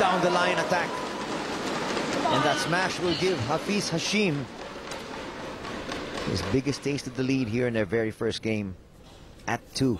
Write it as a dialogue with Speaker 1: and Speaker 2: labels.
Speaker 1: down the line attack. And that smash will give Hafiz Hashim his biggest taste of the lead here in their very first game at two.